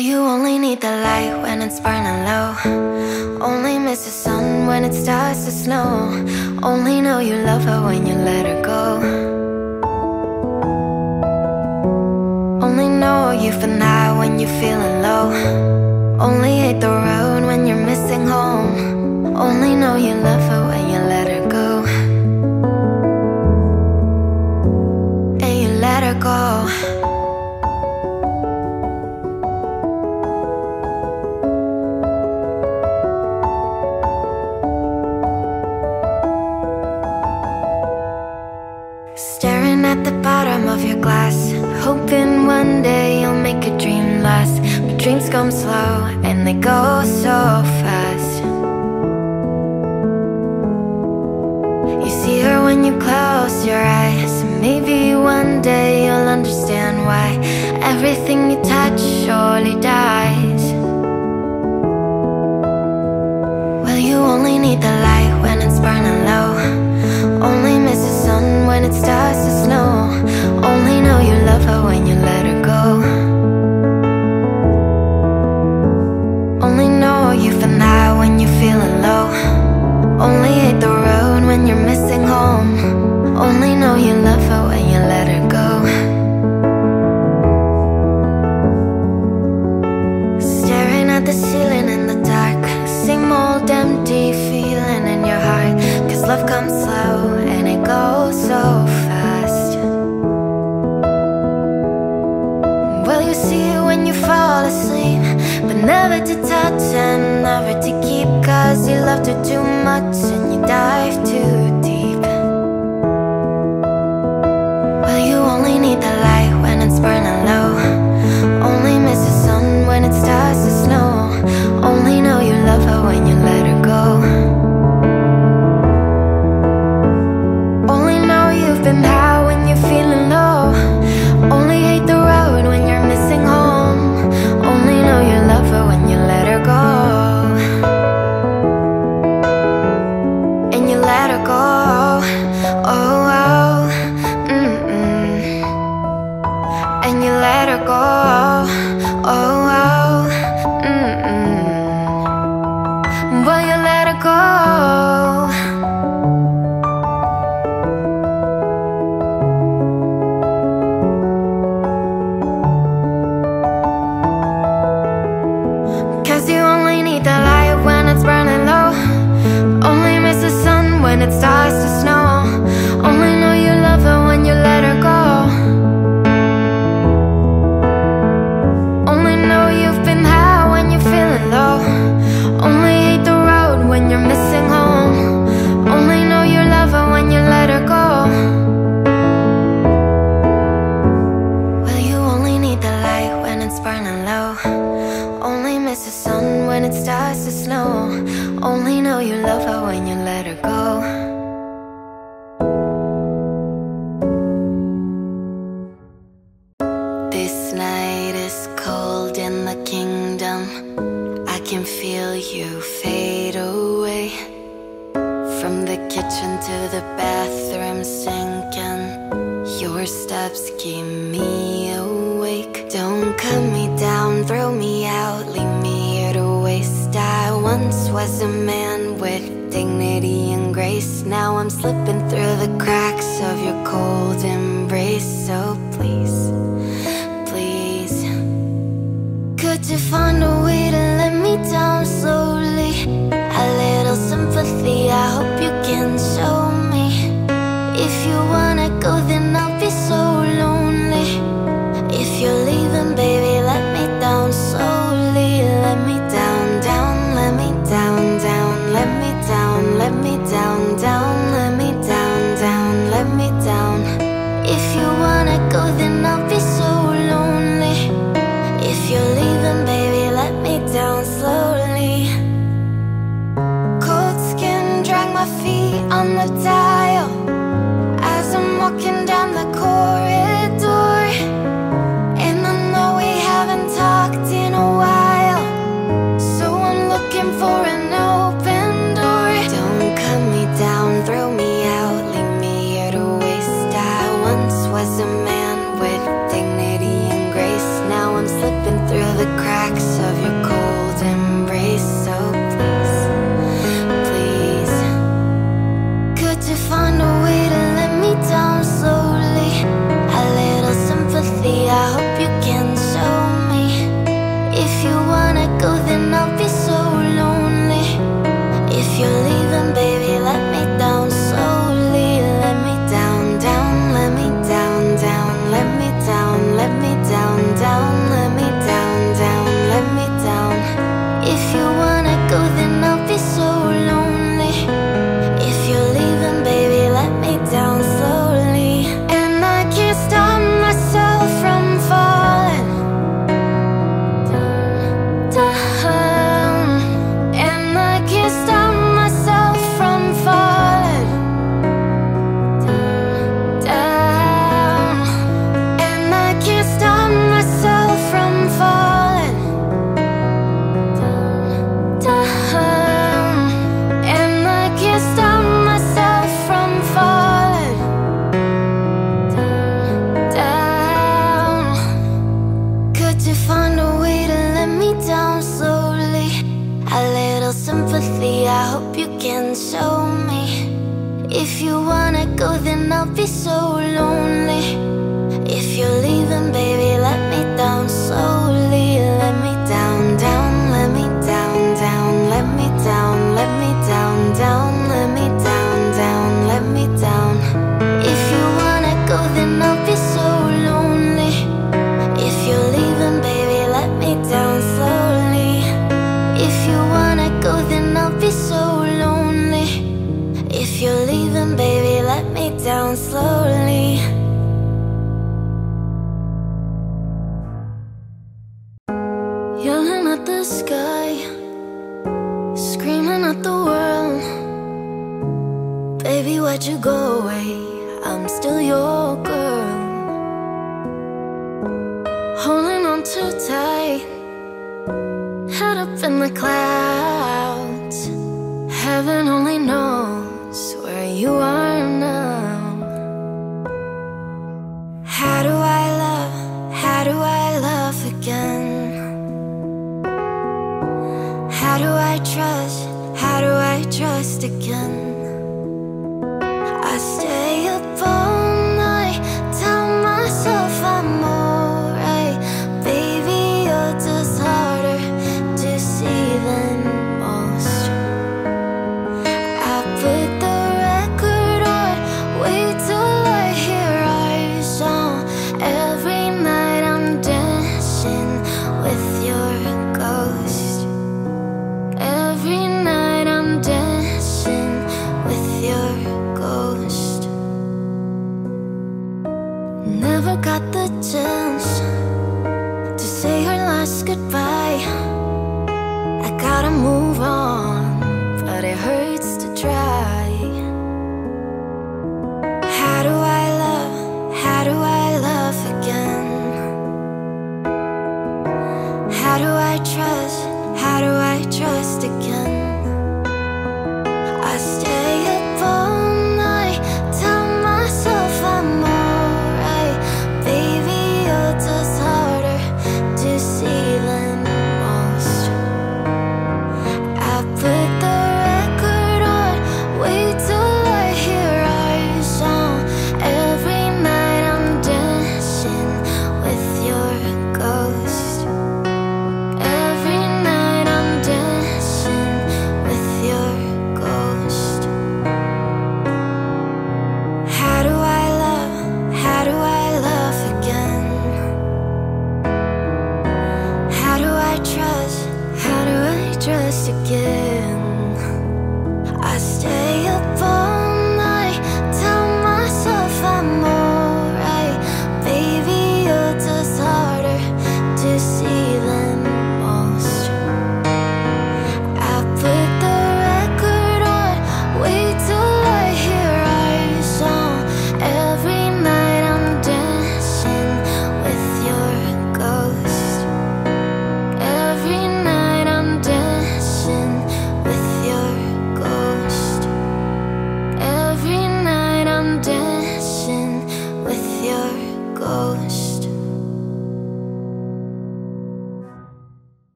you only need the light when it's burning low. Only miss the sun when it starts to snow. Only know you love her when you let her go. Only know you for now when you're feeling low. Only hate the road when you're missing home. Only know you love her when you let her go. And you let her go. Of your glass Hoping one day you'll make a dream last. But dreams come slow and they go so fast. You see her when you close your eyes Maybe one day you'll understand why Everything you touch surely dies. Well, you only need the light when it's burning low. Only miss the sun when it starts to snow. know you love her when you let her go. Staring at the ceiling in the dark. Same old empty feeling in your heart. Cause love comes slow and it goes so fast. Well, you see it when you fall asleep But never to touch and never to keep. Cause you loved her too much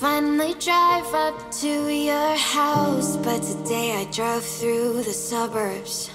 finally drive up to your house, but today I drove through the suburbs.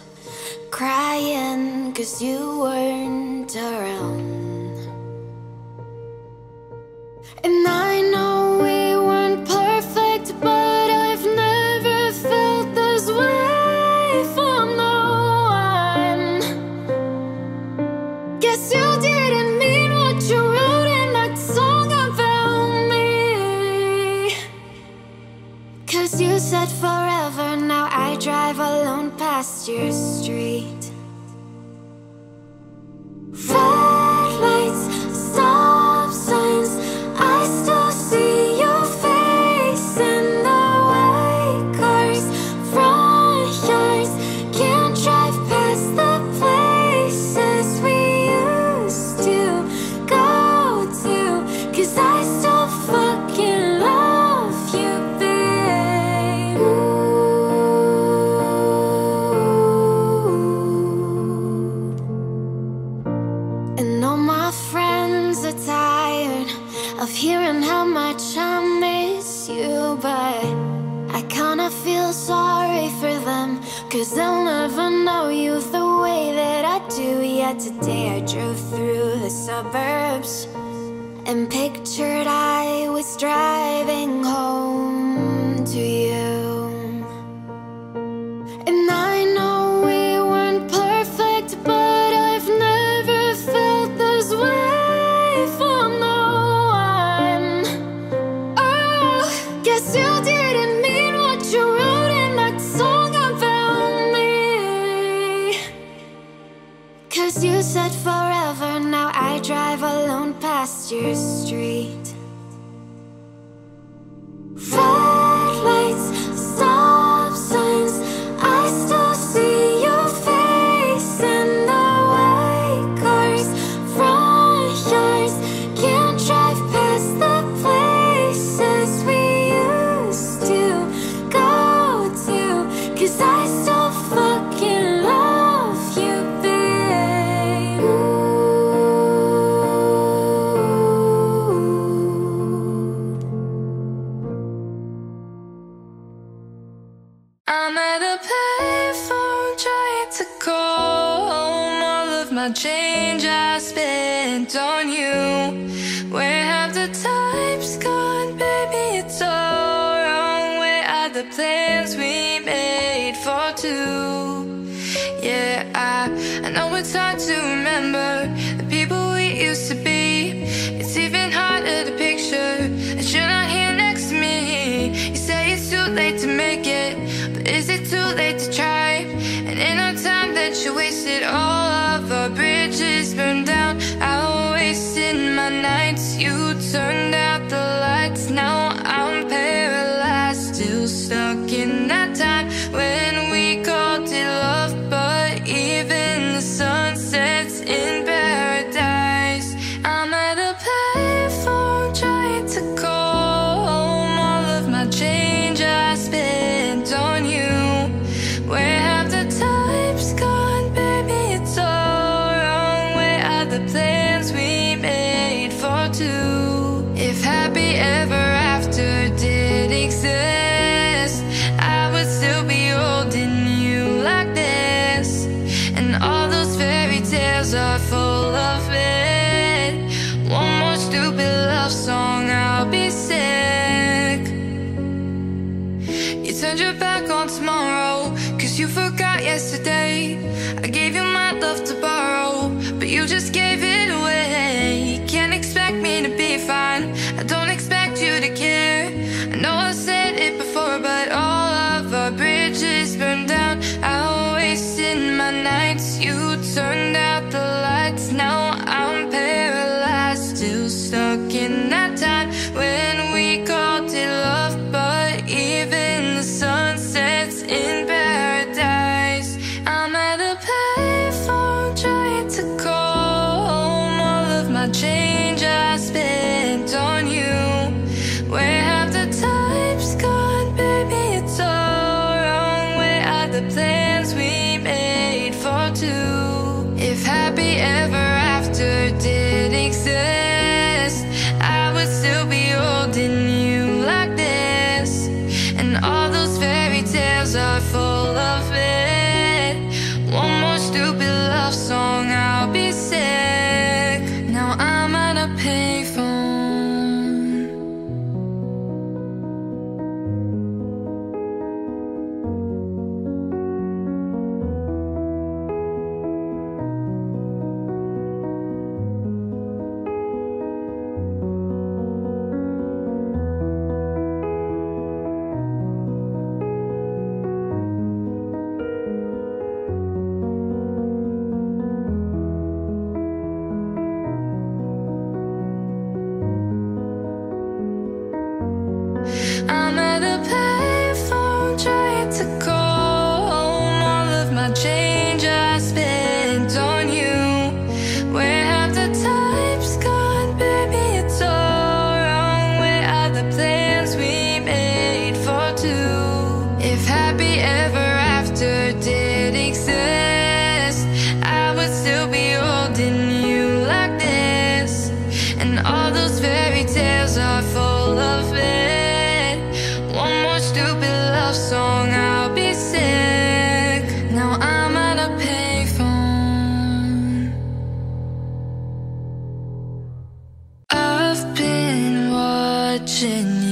执念。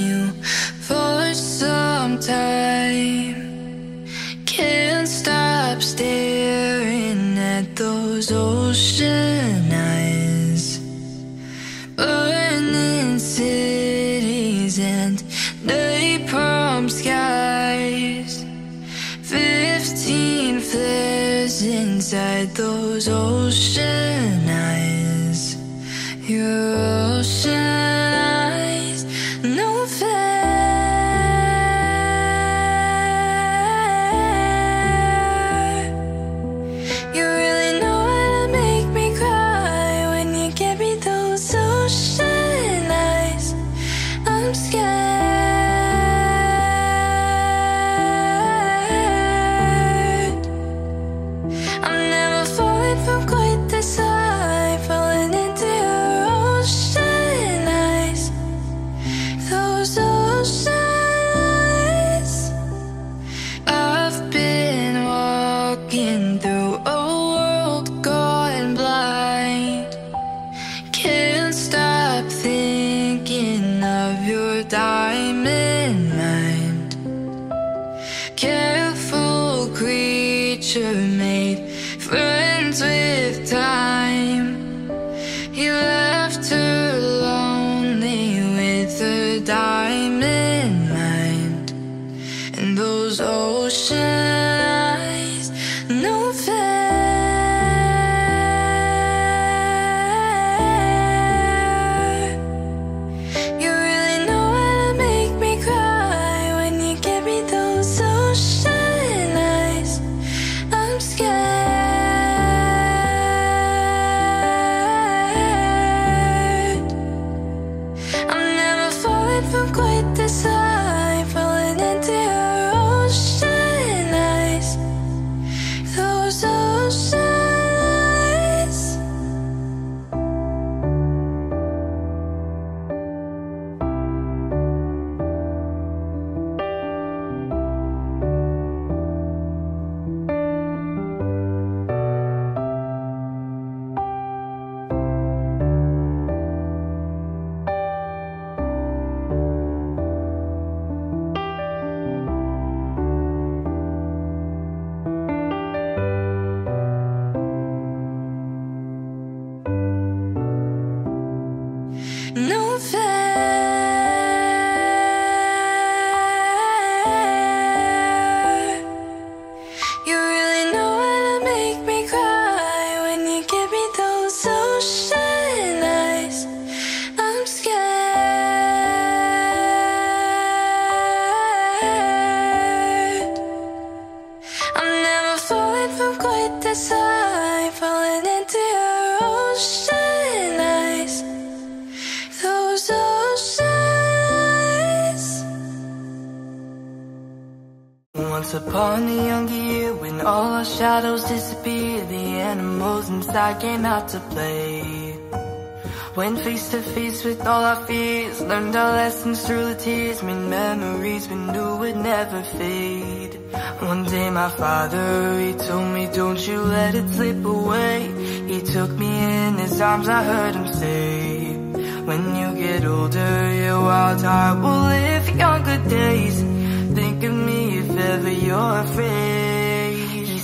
Out to play. Went face to face with all our fears, learned our lessons through the tears, made memories we knew would never fade. One day my father, he told me, don't you let it slip away. He took me in his arms, I heard him say, when you get older, your wild heart will live younger days. Think of me if ever you're afraid.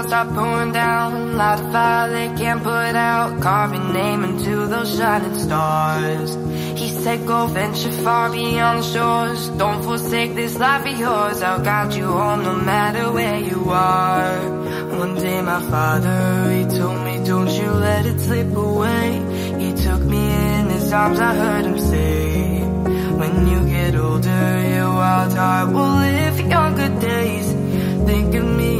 clouds start pouring down Light a fire they can't put out. Carve your name into those shining stars. He said go venture far beyond the shores. Don't forsake this life of yours. I'll guide you home no matter where you are. One day my father, he told me Don't you let it slip away. He took me in his arms, I heard him say When you get older, your wild heart will live younger good days. Think of me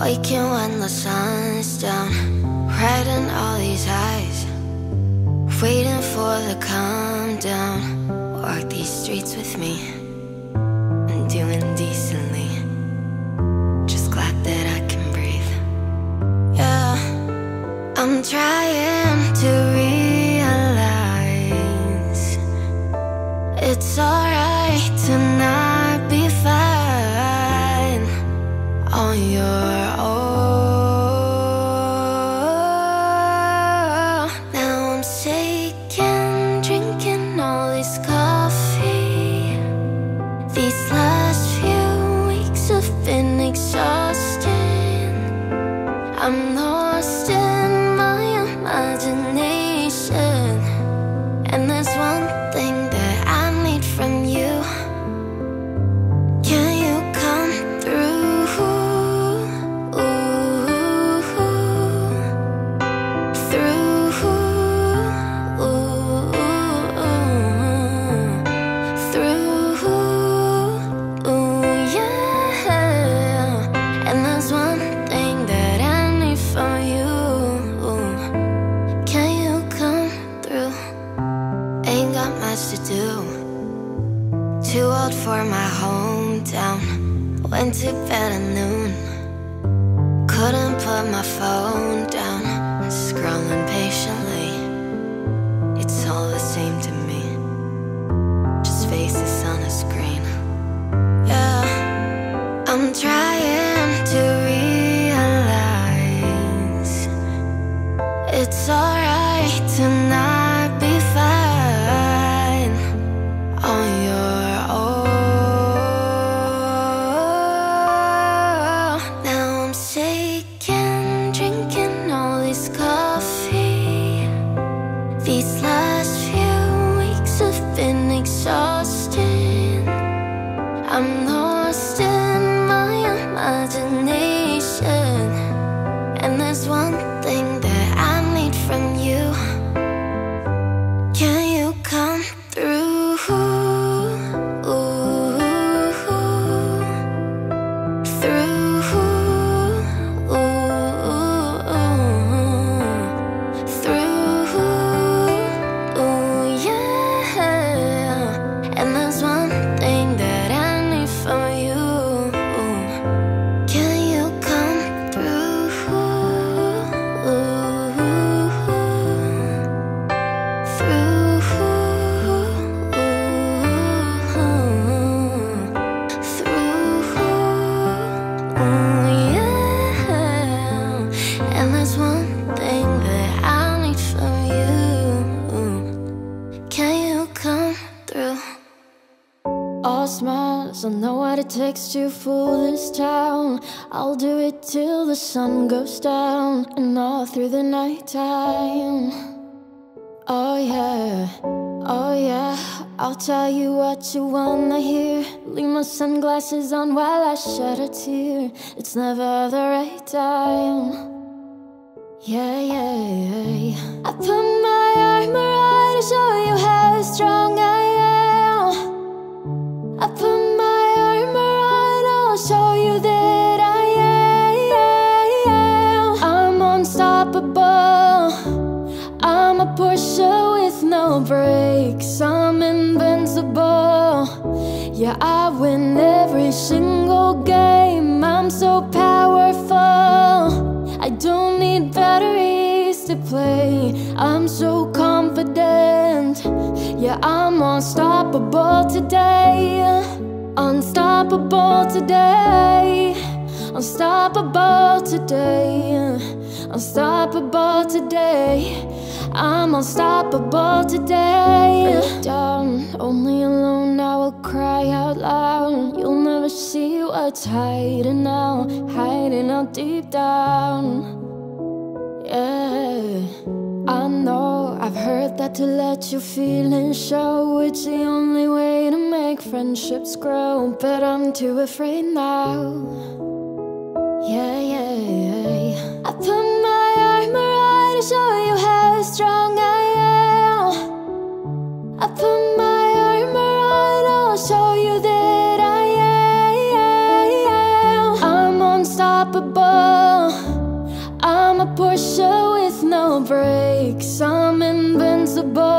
Waking when the sun's down, riding all these highs, waiting for the calm down. Walk these streets with me, and doing decently. Just glad that I can breathe. Yeah, I'm trying to realize it's alright. Takes to fool this town. I'll do it till the sun goes down and all through the night time. Oh yeah, oh yeah, I'll tell you what you wanna hear. Leave my sunglasses on while I shed a tear. It's never the right time. Yeah, yeah, yeah. I put my armor on to show you how strong I am. I put no brakes. I'm invincible. Yeah, I win every single game. I'm so powerful. I don't need batteries to play. I'm so confident. Yeah, I'm unstoppable today. Unstoppable today. Unstoppable today. Unstoppable today. I'm unstoppable today. Down, only alone I will cry out loud. You'll never see what's hiding out, hiding out deep down. Yeah, I know I've heard that to let your feelings show. It's the only way to make friendships grow. But I'm too afraid now. Yeah, yeah. Show you how strong I am. I put my armor on, I'll show you that I am. I'm unstoppable. I'm a Porsche with no brakes. I'm invincible.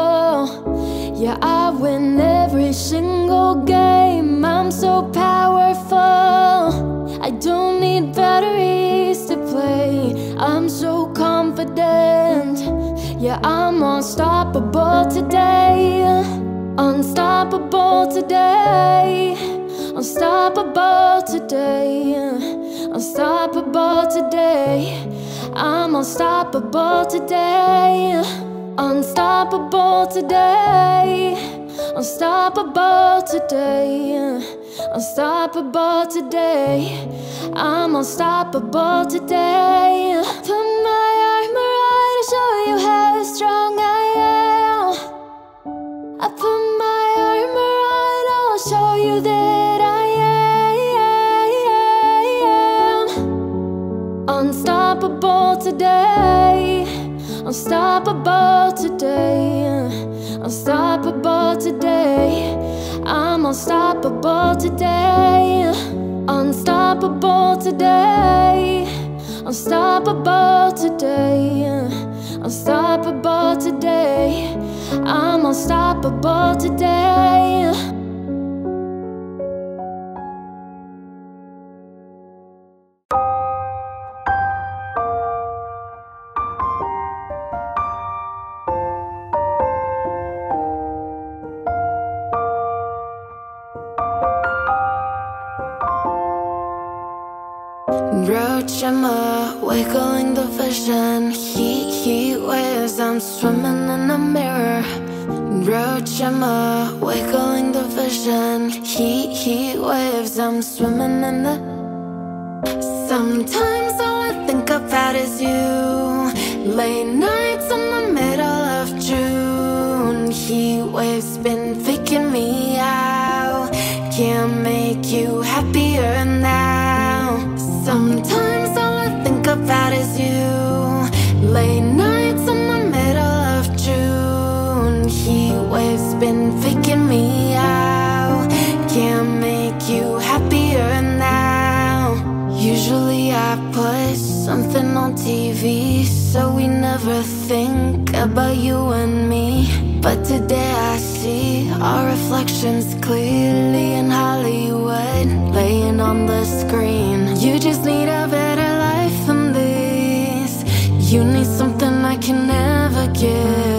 Yeah, I win every single game. I'm so powerful. I don't need batteries to play. I'm so confident. Yeah, I'm unstoppable today. Unstoppable today. Unstoppable today. Unstoppable today. I'm unstoppable today. Unstoppable today. Unstoppable today. Unstoppable today. I'm unstoppable today. Put my armor on to show you how strong I am. I put my armor on, I'll show you that I am. Unstoppable today. Unstoppable today. Unstoppable today. I'm unstoppable today. Unstoppable today. Unstoppable today. Unstoppable today. I'm unstoppable today. Think about you and me. But today I see our reflections clearly in Hollywood, laying on the screen. You just need a better life than this. You need something I can never give.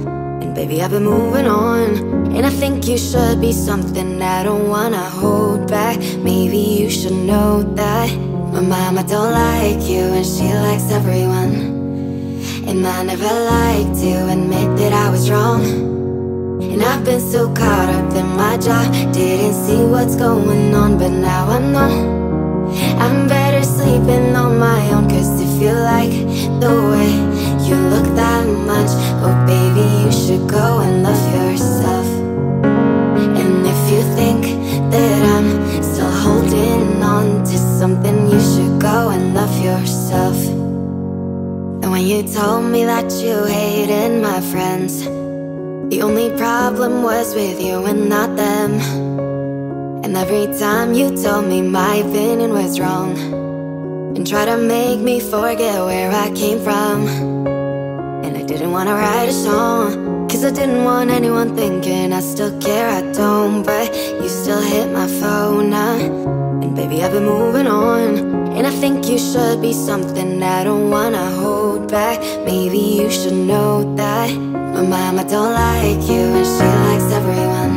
baby, I've been moving on. And I think you should be something I don't wanna hold back. Maybe you should know that. My mama don't like you, and she likes everyone. And I never liked to admit that I was wrong. And I've been so caught up in my job, didn't see what's going on, but now I know. I'm better sleeping on my own Cause if you like the way you look that much Oh baby, you should go and love yourself. And if you think that I'm still holding on to something You should go and love yourself. And when you told me that you hated my friends The only problem was with you and not them. And every time you told me my opinion was wrong And try to make me forget where I came from didn't wanna write a song Cause I didn't want anyone thinking I still care, I don't. But you still hit my phone now And baby I've been moving on. And I think you should be something I don't wanna hold back. Maybe you should know that My mama don't like you and she likes everyone.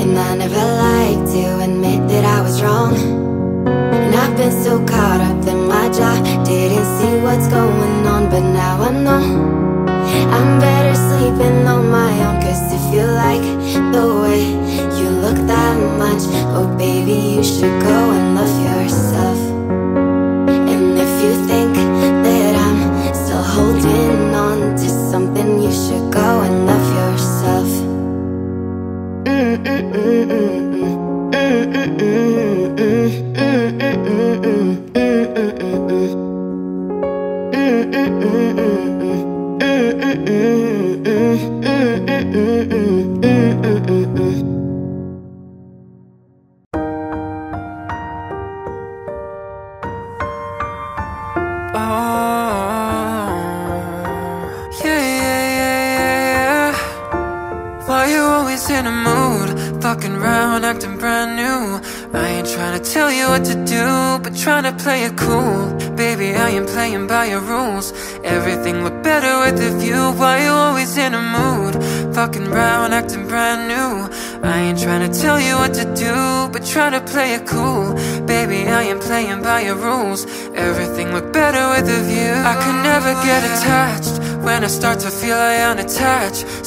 And I never liked to admit that I was wrong. And I've been so caught up in job Didn't see what's going on, but now I know. I'm better sleeping on my own Cause if you like the way you look that much Oh baby, you should go and love yourself. And if you think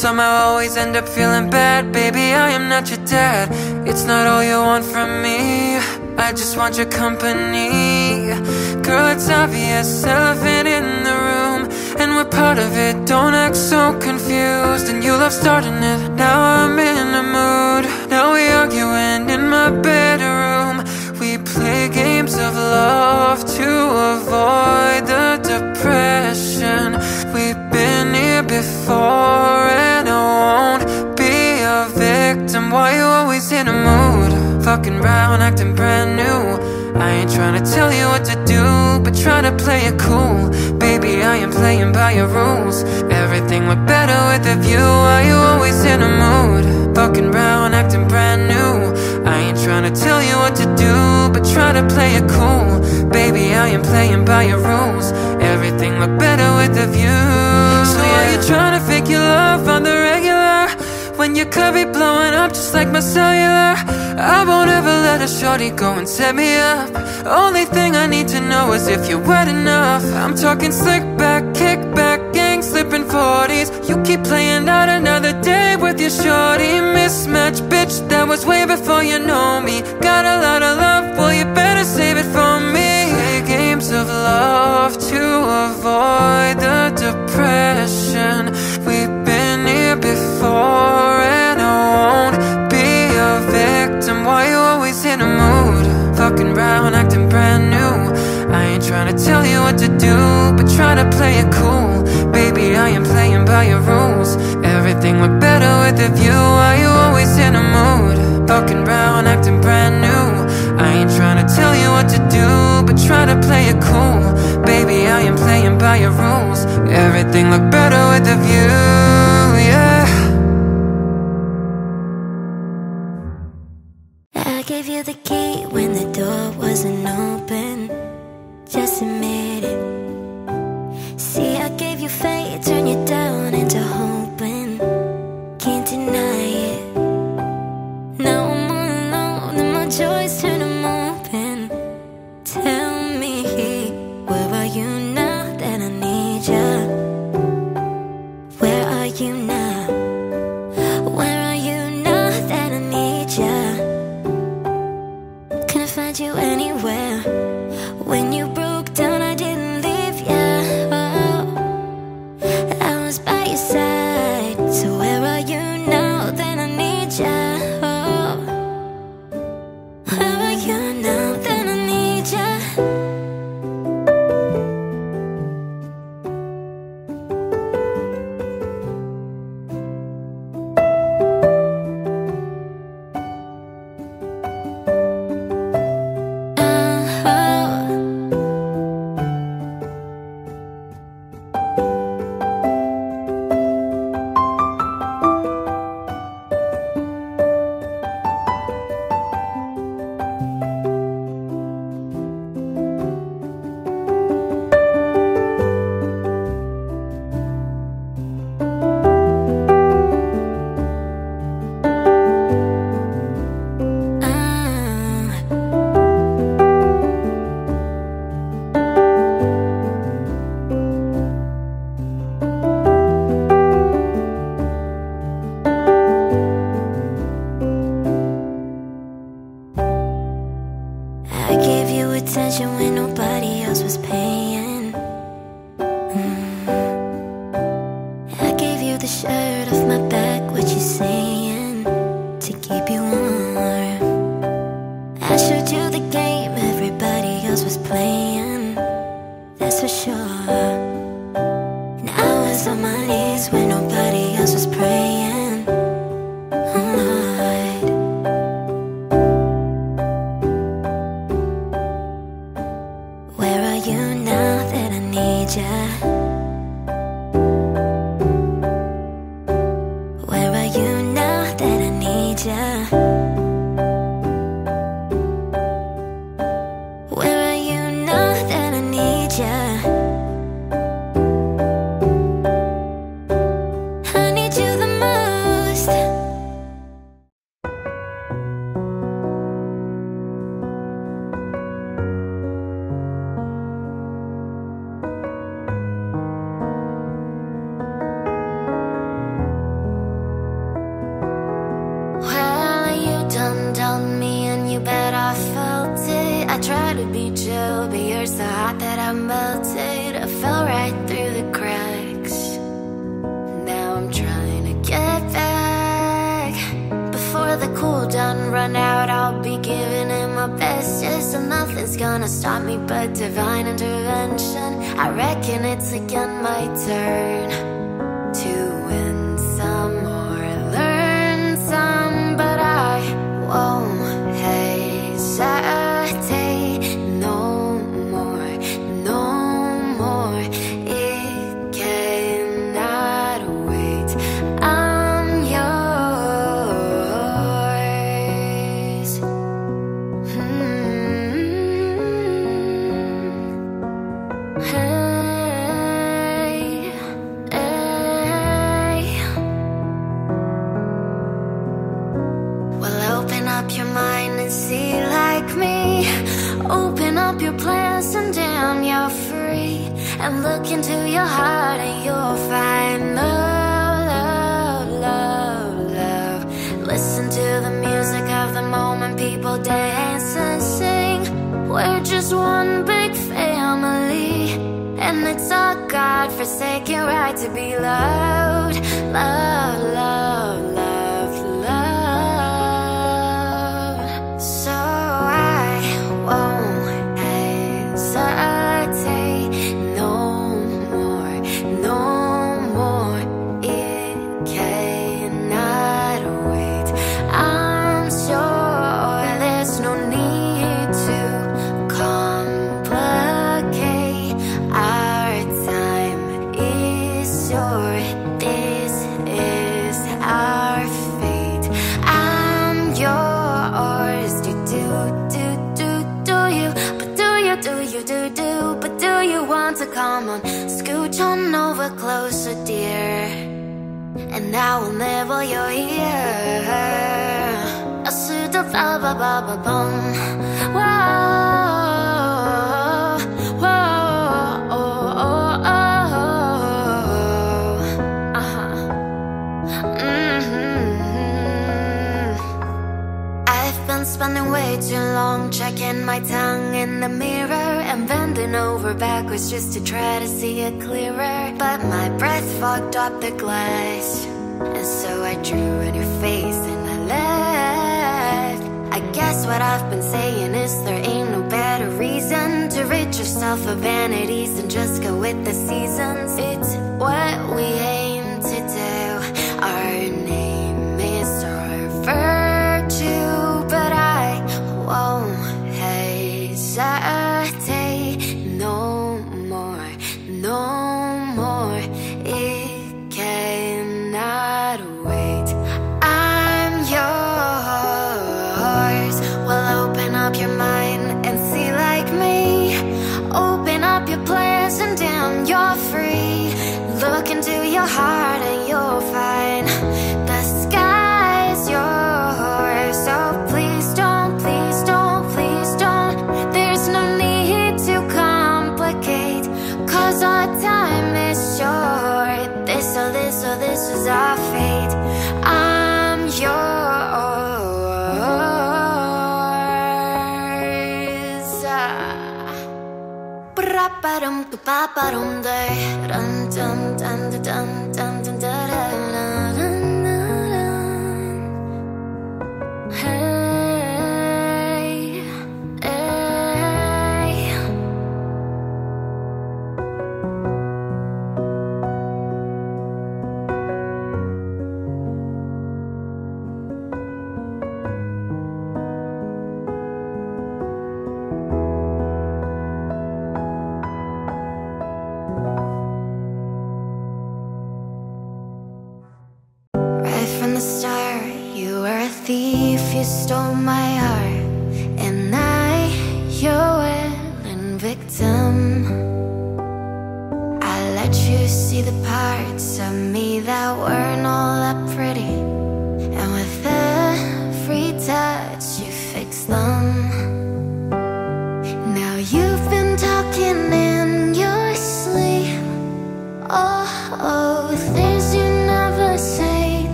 Somehow I always end up feeling bad. Baby, I am not your dad. It's not all you want from me. I just want your company. Girl, it's obvious, elephant in the room. And we're part of it, don't act so confused. And you love starting it, now I'm in a mood. Now we arguing in my bedroom. We play games of love to avoid play it cool. Baby, I am playing by your rules. Everything look better with a view. Why you always in a mood? Fucking round, acting brand new. I ain't trying to tell you what to do But try to play it cool. Baby, I am playing by your rules. Everything look better with a view. So are you trying to fake your love on the regular? When your could be blowing up just like my cellular. I won't ever let a shorty go and set me up Only thing I need to know is if you're wet enough. I'm talking slick back, kick back, gang slipping 40s You keep playing out another day with your shorty. Mismatch, bitch, that was way before you know me. Got a lot of love, well you better save it for me. Play games of love to avoid the depression But try to play it cool. Baby, I am playing by your rules. Everything look better with a view. Why you always in a mood? Fucking round, acting brand new. I ain't trying to tell you what to do But try to play it cool. Baby, I am playing by your rules. Everything look better with a view, now whenever you're here. I see the ba ba ba ba bum. Whoa, whoa. Uh huh. Hmm. I've been spending way too long checking my tongue in the mirror and bending over backwards just to try to see it clearer. But my breath fogged up the glass. And so I drew a new face and I left. I guess what I've been saying is there ain't no better reason to rid yourself of vanities and just go with the seasons. It's what we hate. paparum, tu paparum, day.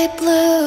sky blue.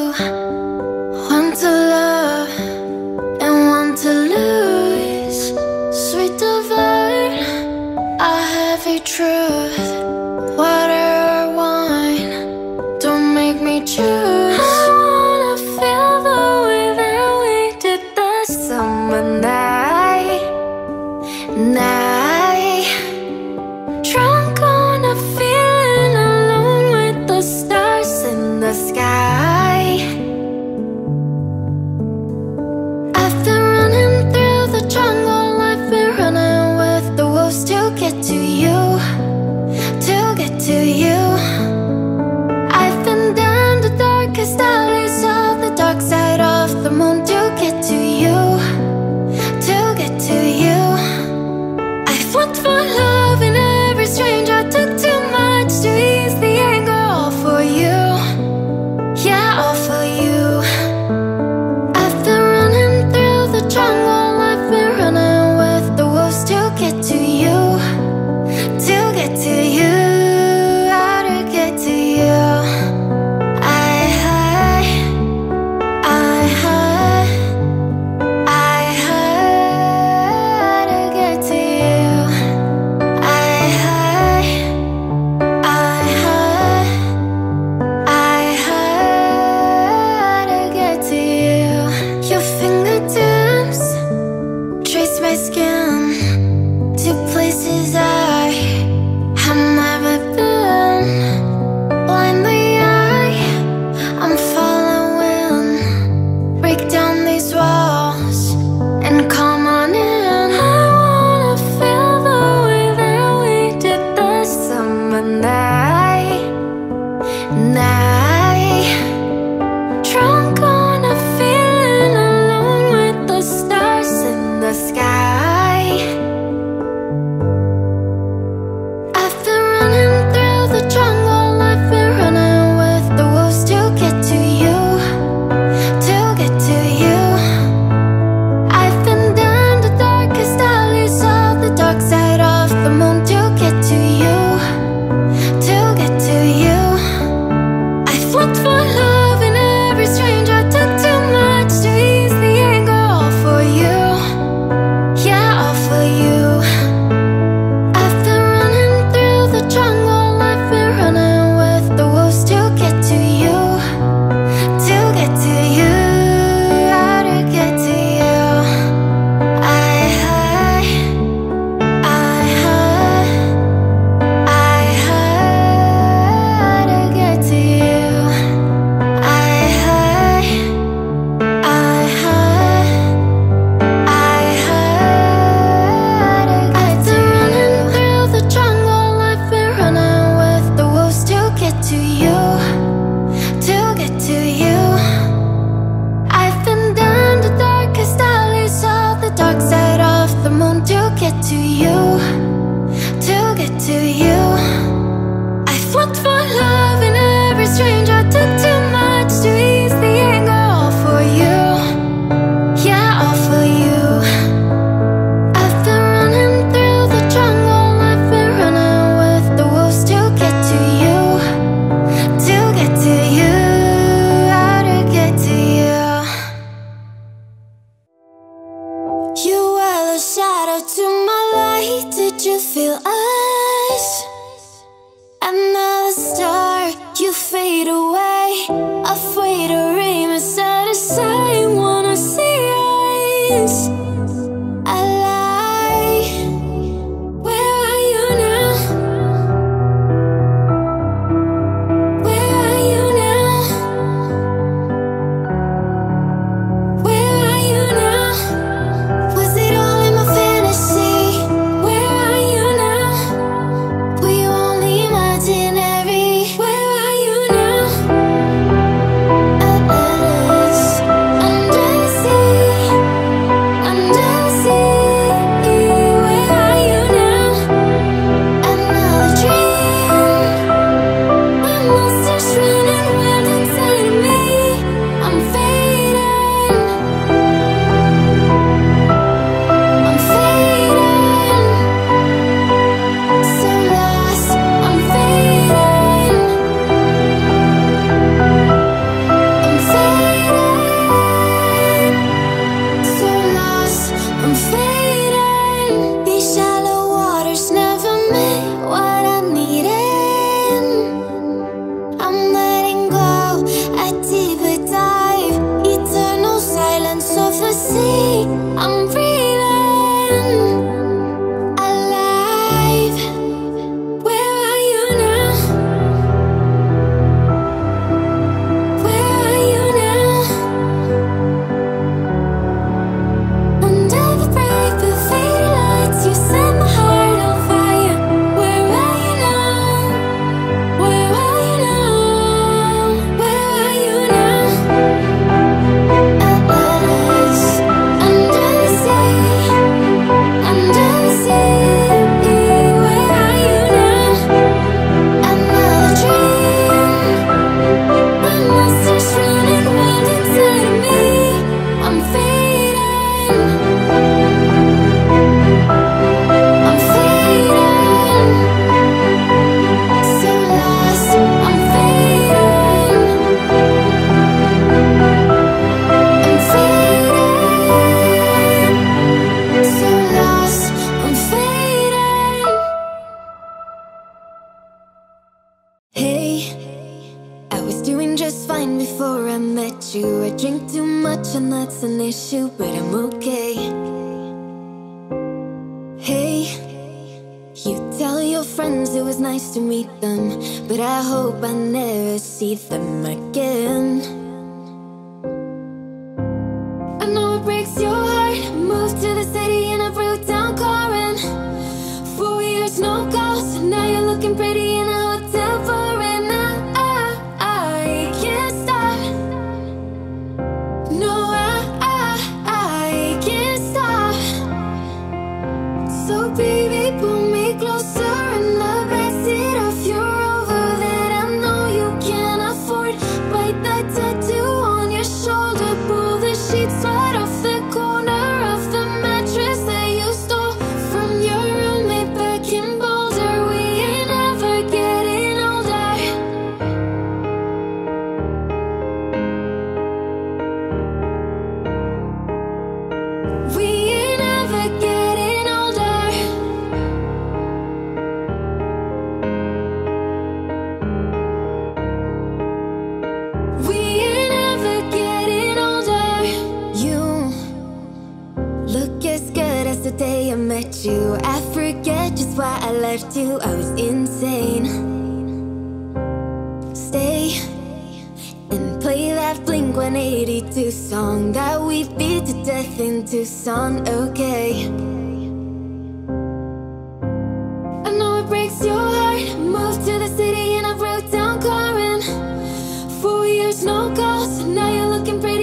Looking pretty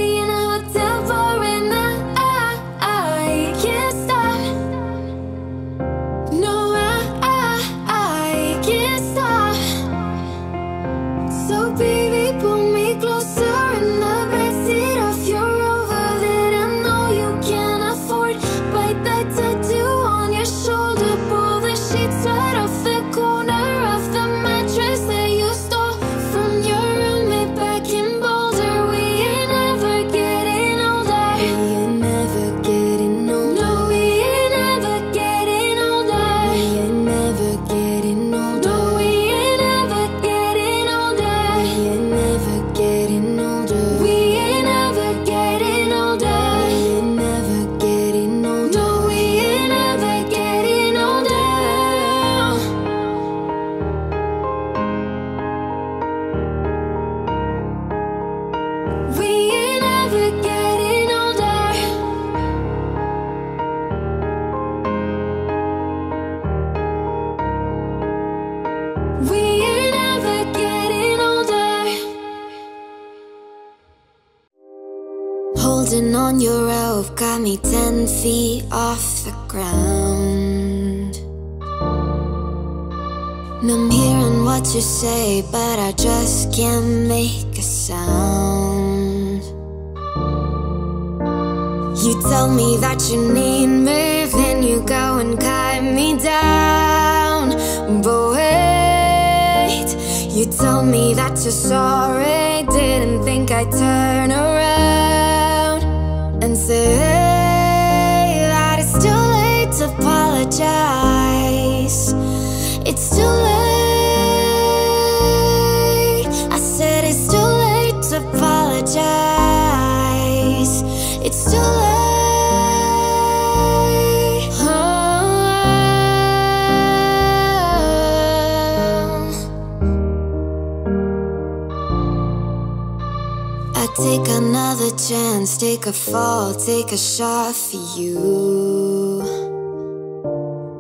for you.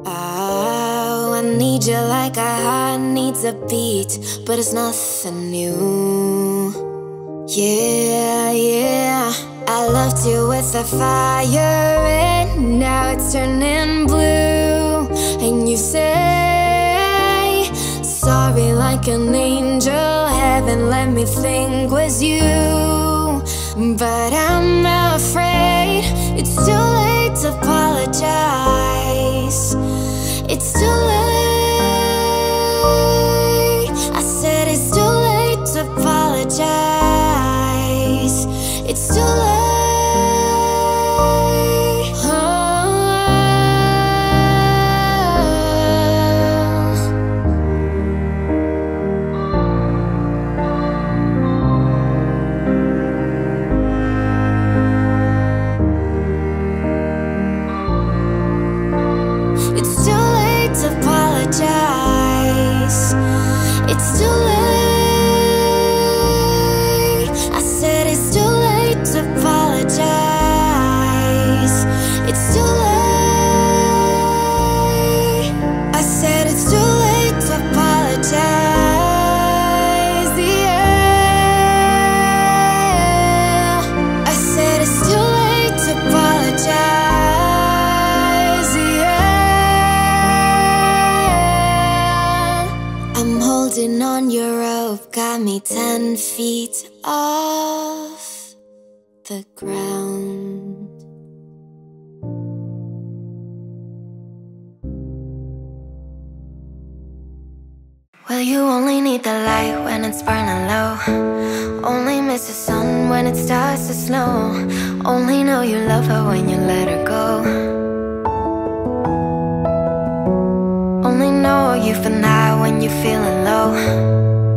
Oh, I need you like a heart needs a beat, but it's nothing new. Yeah, yeah. I loved you with a fire, and now it's turning blue. And you say, Sorry, like an angel. Heaven let me think was you. But I'm afraid too late to apologize. It's too late. I said it's too late to apologize. It's too late. Ten feet off the ground. Well, you only need the light when it's burning low. Only miss the sun when it starts to snow. Only know you love her when you let her go. Only know you for now when you're feeling low.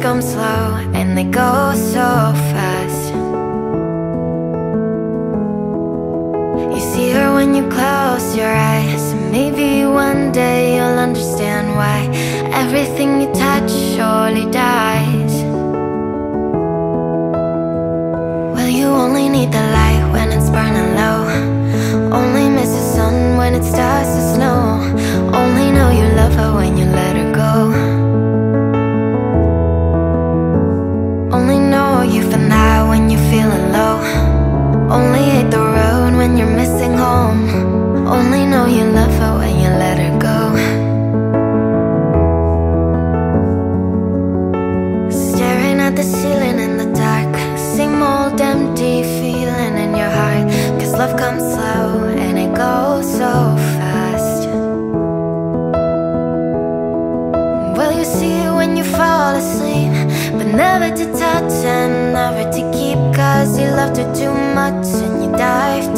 come slow and they go so fast. You see her when you close your eyes. Maybe one day you'll understand why Everything you touch surely dies. Well, you only need the light when it's burning low. Only miss the sun when it starts to snow. Only know you love her when you let her you're feeling low. Only hate the road when you're missing home. Only know you love her when after too much and you dive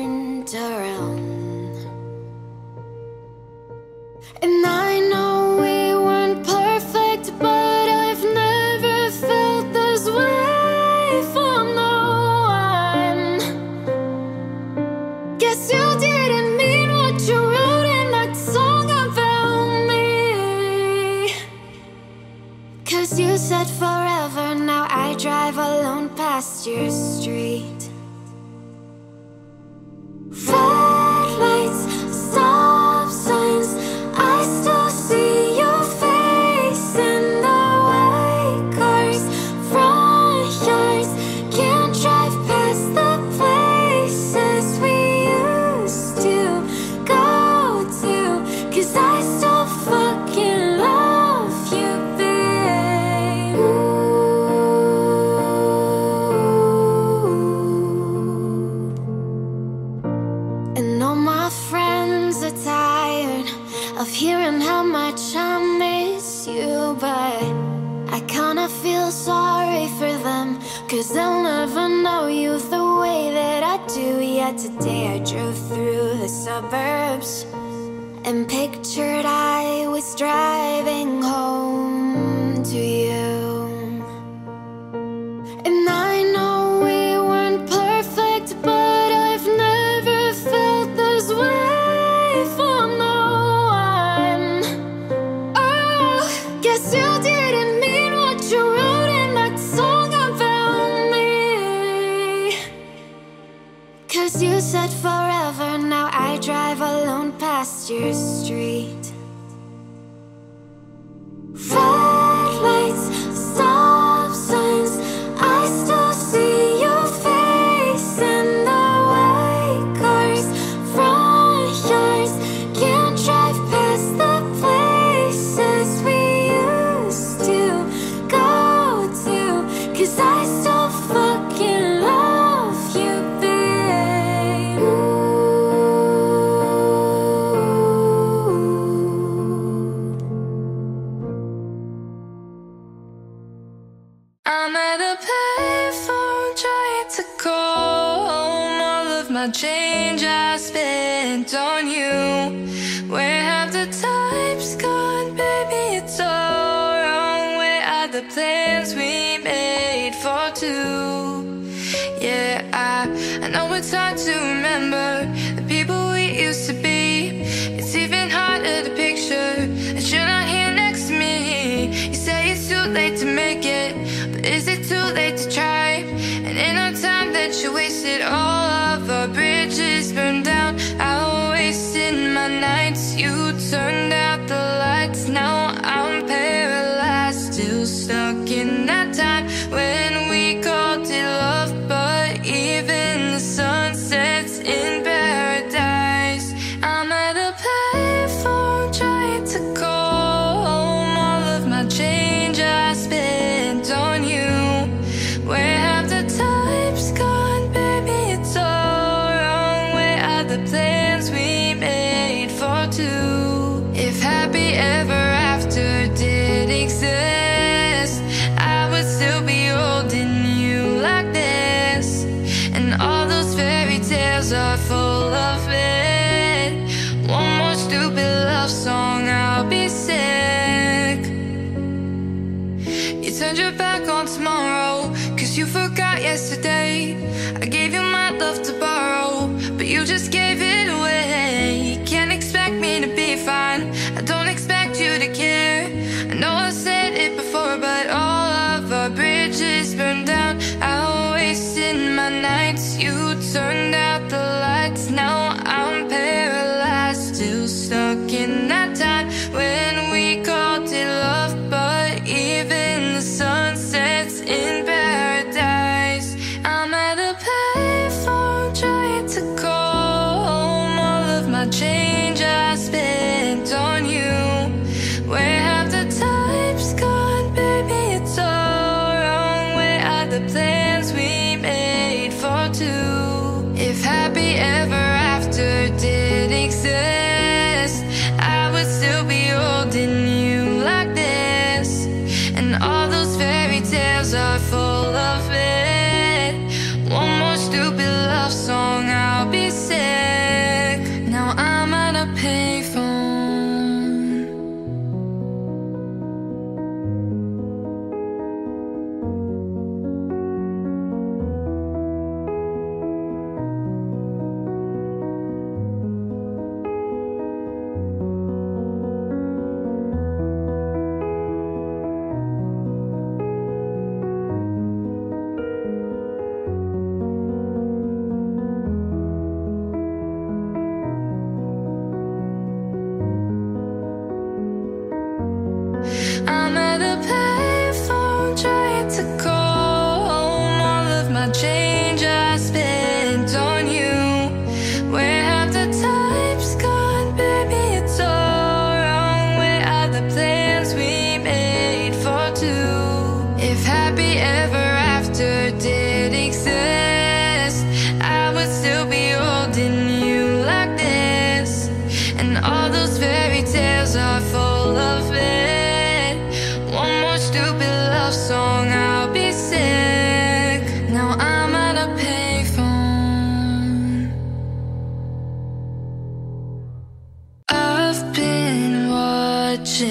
只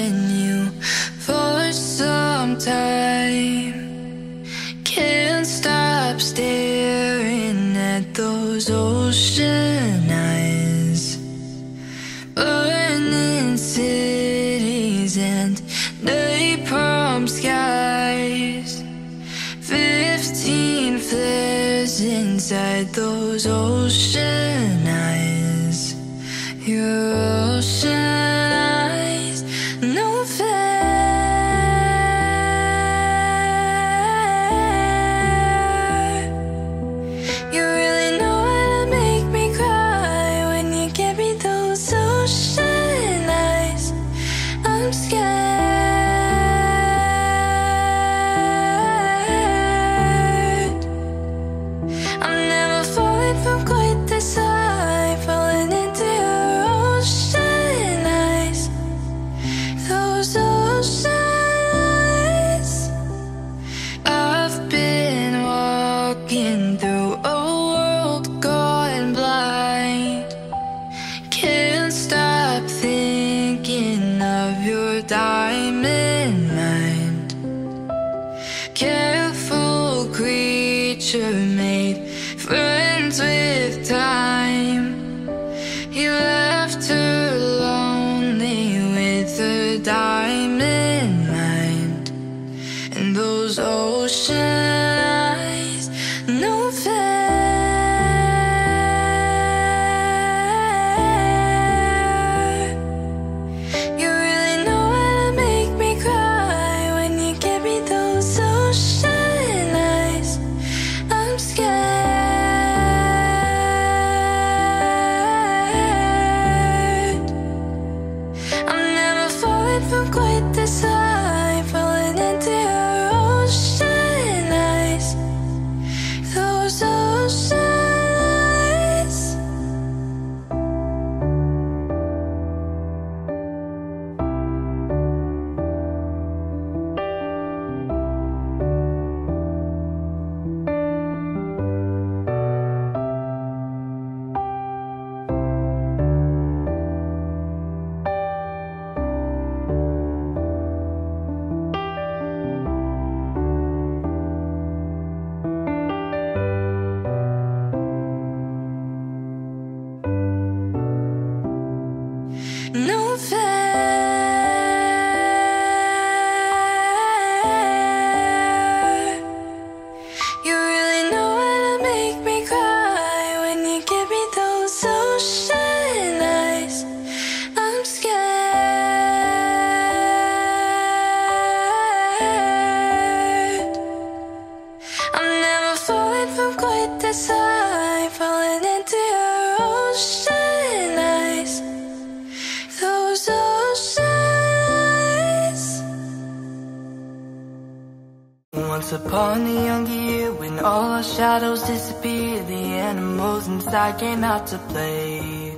came to play.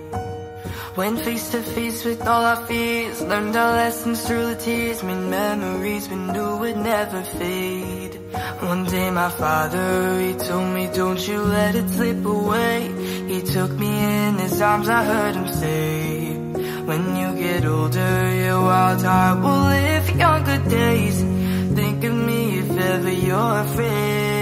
Went face to face with all our fears, learned our lessons through the tears, made memories we knew would never fade. One day my father, he told me, don't you let it slip away. He took me in his arms, I heard him say, when you get older, your wild heart will live younger days. Think of me if ever you're afraid.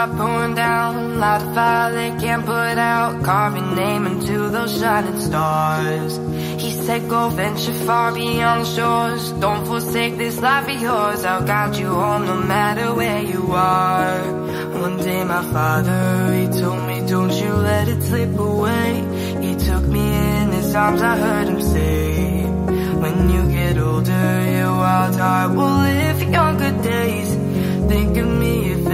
Start pouring down, light a fire they can't put out, carve your name into those shining stars. He said, go venture far beyond the shores. Don't forsake this life of yours. I'll guide you home no matter where you are. One day my father, he told me, don't you let it slip away. He took me in his arms, I heard him say, when you get older, your wild heart will live younger days. Think of me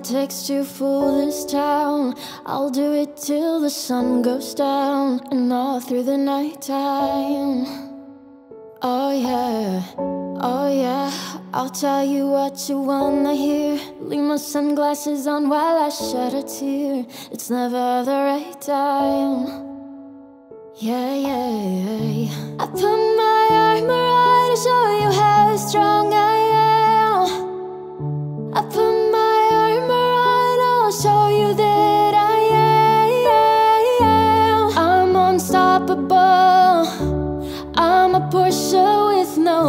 It takes to fool this town. I'll do it till the sun goes down and all through the night time. Oh, yeah, oh, yeah. I'll tell you what you wanna hear. Leave my sunglasses on while I shed a tear. It's never the right time. Yeah, yeah, yeah. I put my armor on to show you how strong I am. I put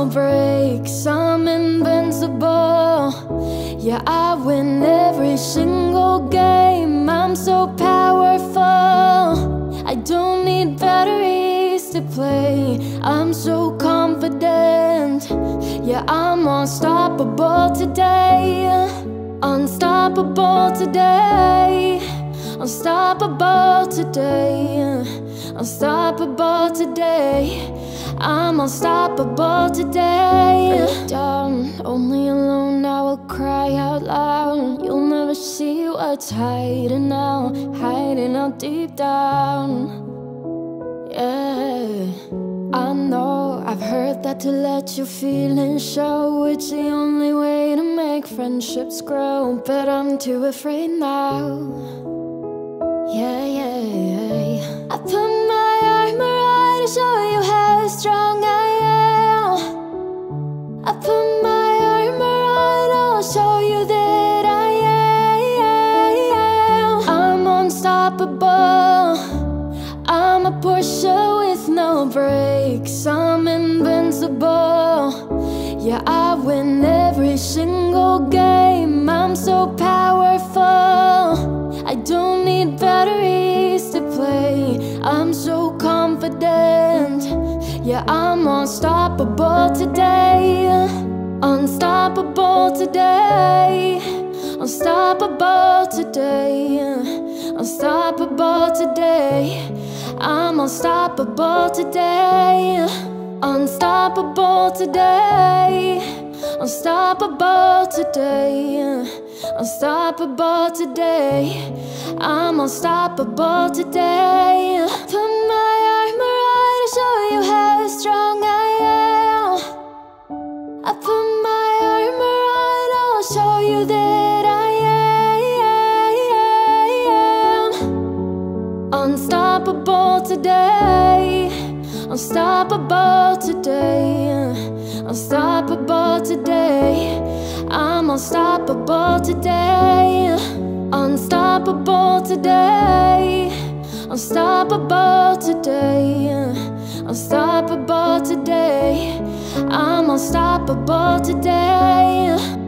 no brakes. I'm invincible. Yeah, I win every single game. I'm so powerful. I don't need batteries to play. I'm so confident. Yeah, I'm unstoppable today. Unstoppable today. Unstoppable today. Unstoppable today. I'm unstoppable today. Down, only alone, I will cry out loud. You'll never see what's hiding out, hiding out deep down. Yeah, I know I've heard that to let your feelings show. It's the only way to make friendships grow. But I'm too afraid now. Yeah, yeah, yeah. I put my armor on to show you how strong I am. I put my armor on, I'll show you that I am. I'm unstoppable. I'm a Porsche with no brakes. I'm invincible. Yeah, I win every single game. I'm so powerful. I don't need batteries to play. I'm so confident. Yeah, I'm unstoppable today. Unstoppable today. Unstoppable today. Unstoppable today. I'm unstoppable today. Unstoppable today. Unstoppable today. Unstoppable today. I'm unstoppable today. Put my armor on to show you how strong I am. I put my armor on, I'll show you that I am. Unstoppable today. Unstoppable today. Unstoppable today. I'm unstoppable today. Unstoppable today. Unstoppable today. Unstoppable today. I'm unstoppable today.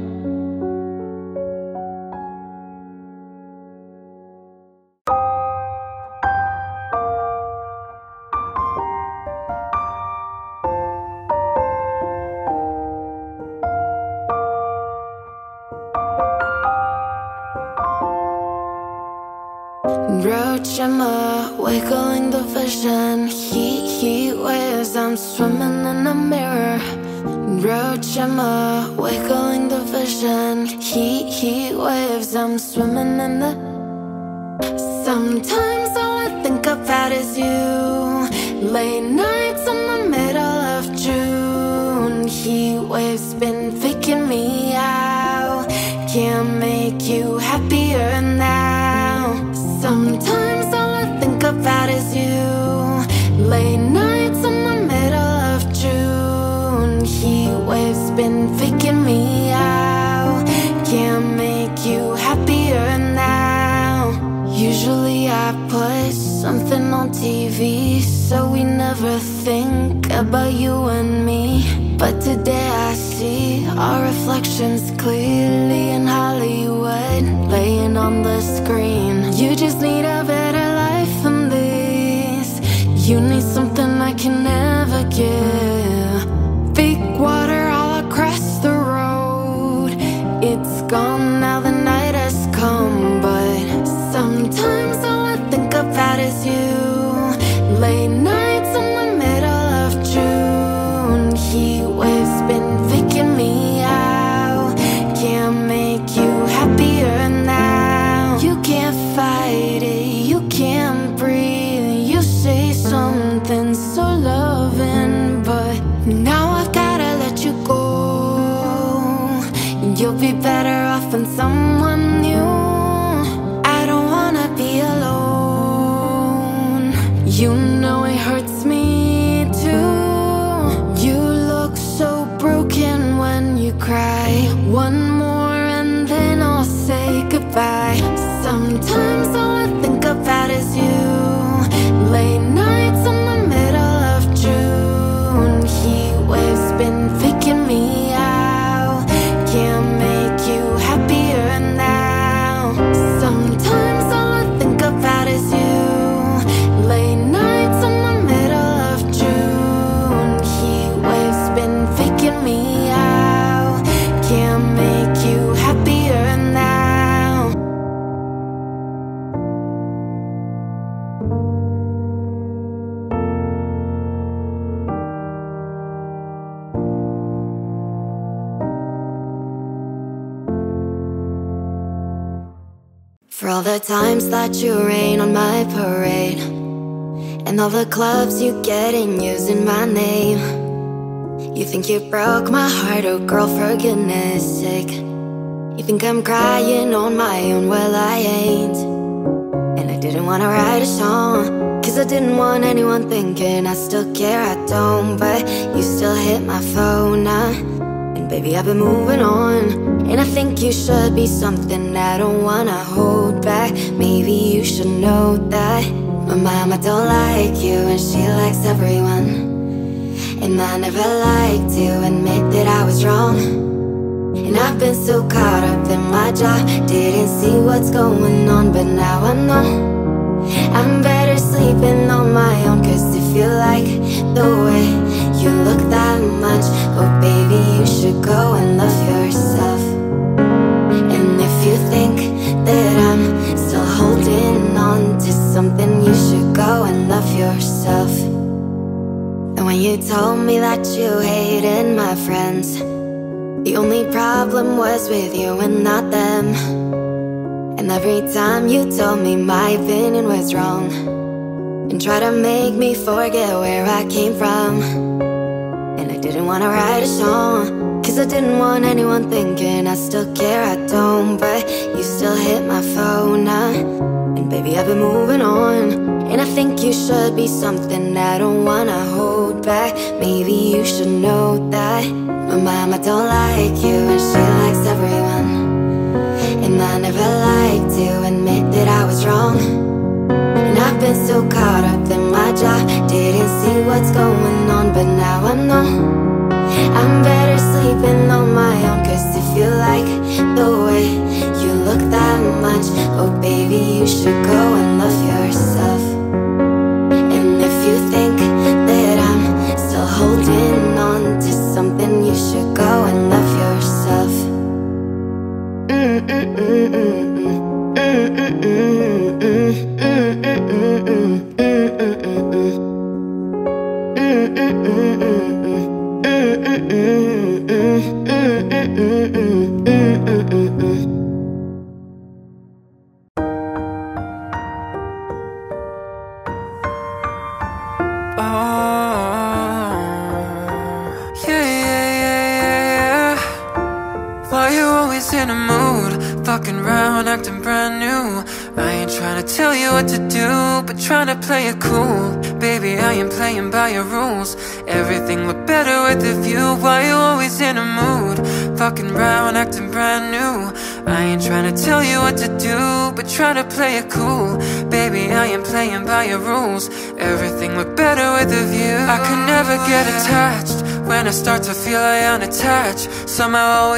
Swimming in a mirror. Road shimmer, wiggling the vision. Heat, heat waves, I'm swimming in the. Sometimes all I think about is you. Late nights in the middle of June. Heat waves been faking me out. Can't make you happier me out. Can't make you happier now. Usually I put something on TV so we never think about you and me. But today I see our reflections clearly in Hollywood, laying on the screen. You just need a better life than this. You need something I can never give. Is you. Times that you rain on my parade. And all the clubs you get in using my name. You think you broke my heart, oh girl, for goodness sake. You think I'm crying on my own, well I ain't. And I didn't wanna write a song Cause I didn't want anyone thinking I still care, I don't. But you still hit my phone, uh, and baby, I've been moving on. And I think you should be something I don't wanna hold back. Maybe you should know that. My mama don't like you, and she likes everyone. And I never liked to admit that I was wrong. And I've been so caught up in my job, didn't see what's going on, but now I know. I'm better sleeping on my own Cause if you like the way you look that much Oh baby, you should go and love yourself on to something You should go and love yourself. And when you told me that you hated my friends The only problem was with you and not them. And every time you told me my opinion was wrong And try to make me forget where I came from. And I didn't wanna write a song Cause I didn't want anyone thinking I still care, I don't. But you still hit my phone, uh, baby, I've been moving on. And I think you should be something I don't wanna hold back. Maybe you should know that My mama don't like you and she likes everyone. And I never liked to admit that I was wrong. And I've been so caught up in my job Didn't see what's going on, but now I know. I'm better sleeping on my own Cause if you like the way look that much Oh baby, you should go and love yourself. And if you think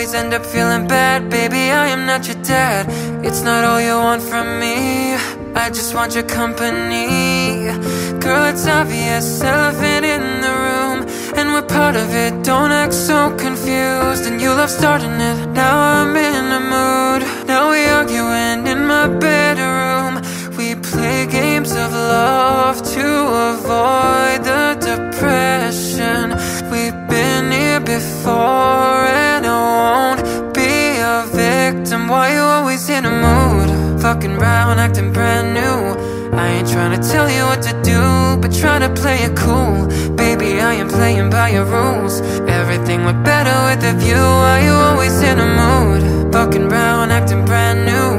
always end up feeling bad. Baby, I am not your dad. It's not all you want from me. I just want your company. Girl, it's obvious. Elephant in the room. And we're part of it? Don't act so confused. And you love starting it Now tell you what to do But try to play it cool. Baby, I am playing by your rules. Everything went better with a view. Why you always in a mood? fucking round, acting brand new.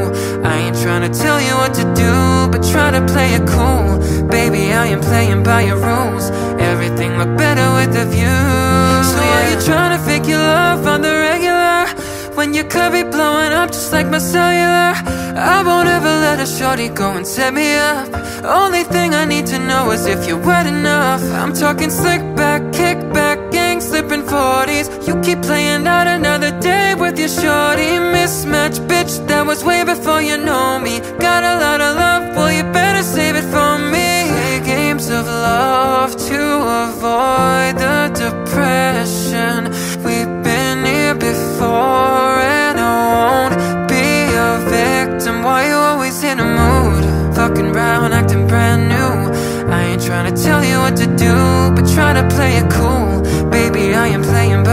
I ain't trying to tell you what to do But try to play it cool. Baby, I am playing by your rules. Everything looked better with a view. So yeah. are you trying to fake your love on the regular? When you're curvy blowing up just like my cellular. I won't ever let a shorty go and set me up. Only thing I need to know is if you're wet enough. I'm talking slick back, kick back, gang slipping 40s You keep playing out another day with your shorty. Mismatch, bitch, that was way before you know me. Got a lot of love, well you better save it for me. Play games of love to avoid the depression.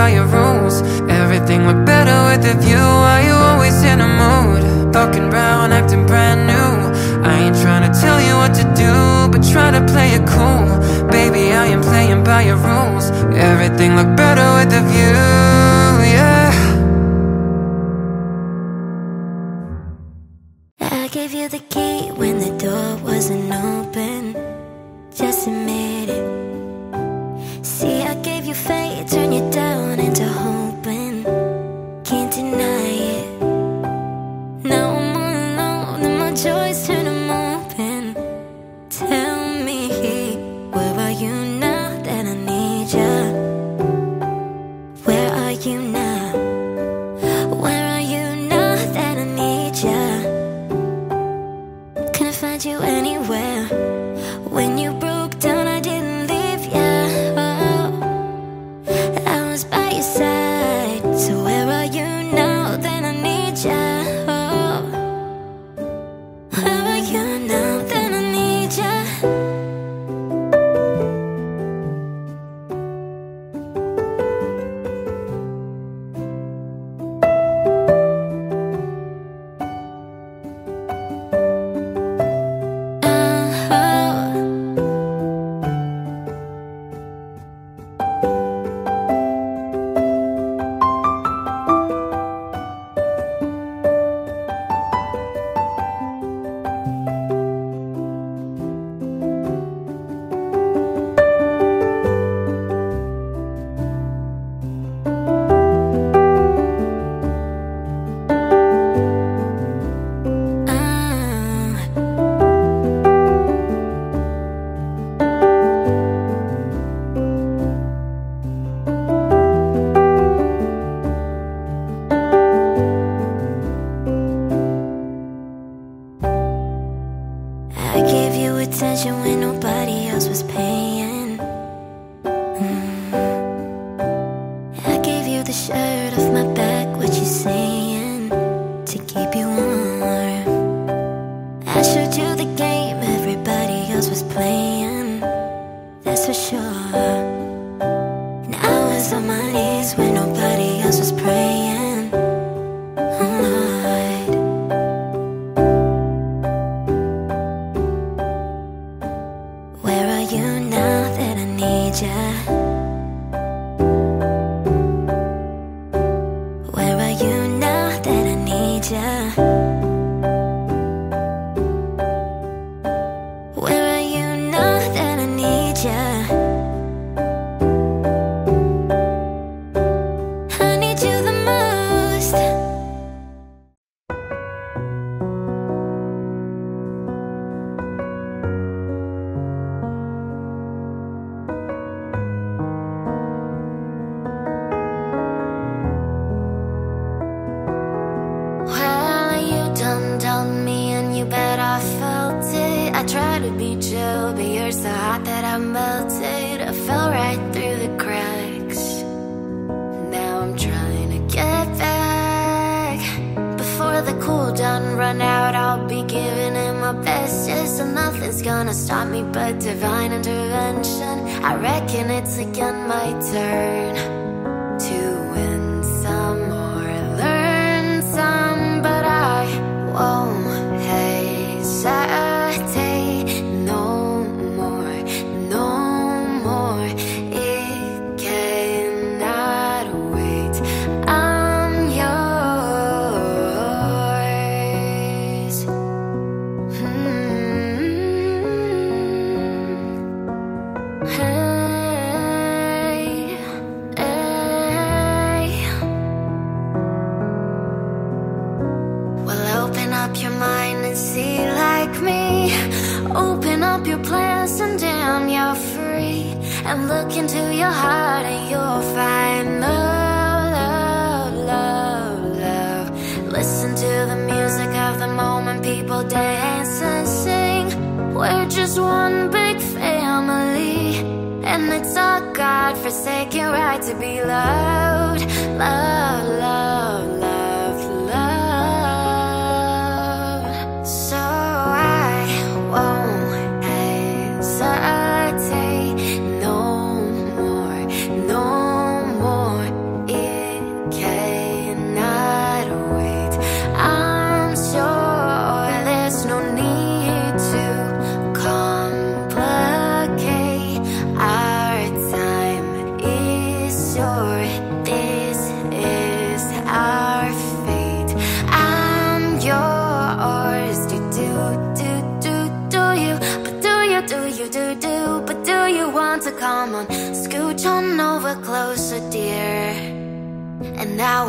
by your rules. Everything went better with a view. Why you always in a mood? fucking brown, acting brand new. I ain't trying to tell you what to do But try to play it cool. Baby, I am playing by your rules. Everything looked better with a view.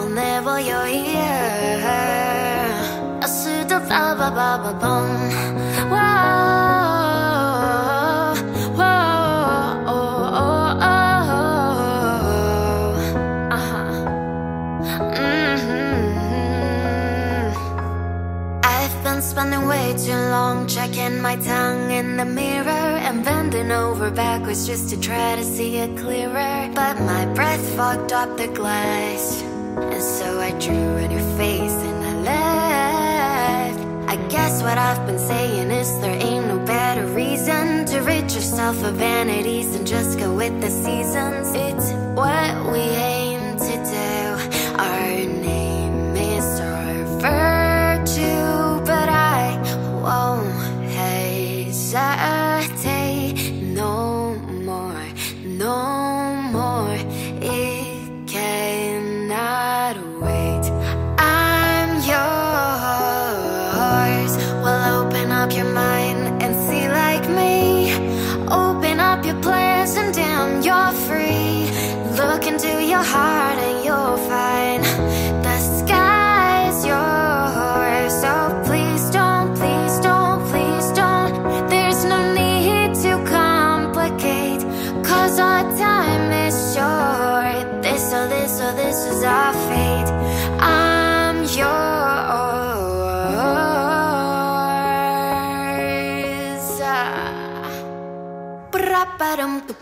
whenever you're here. I see the ba ba ba ba bum. Whoa, whoa. Uh huh. Hmm. I've been spending way too long checking my tongue in the mirror and bending over backwards just to try to see it clearer. But my breath fogged up the glass. And so I drew a your face and I left. I guess what I've been saying is there ain't no better reason To rid yourself of vanities and just go with the seasons. It's what we hate.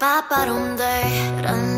pa pa dum